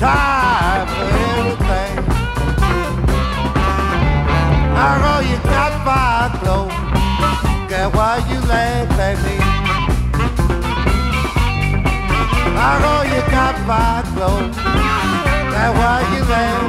time for everything. I know you got fire clothes. Get why you laugh at me. I know you got fire clothes. Get why you laugh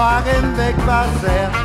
I can make myself.